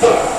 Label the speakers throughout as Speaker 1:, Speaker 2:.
Speaker 1: Fuck.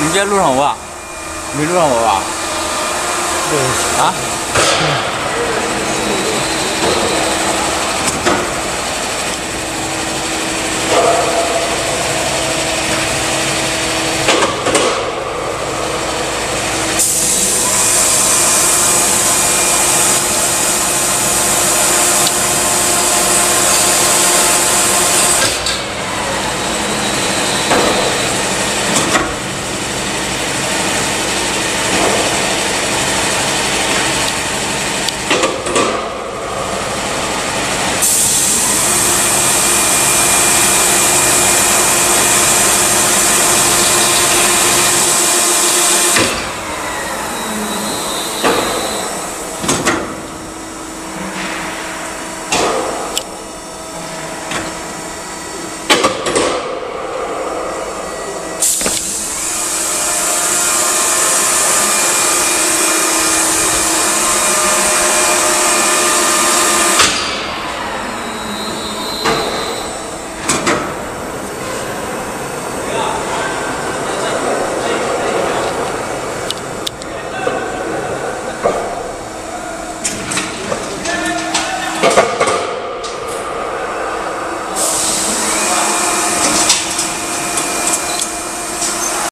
Speaker 1: 你今天录上我没录上我吧？
Speaker 2: 对。
Speaker 1: 啊？Thank you.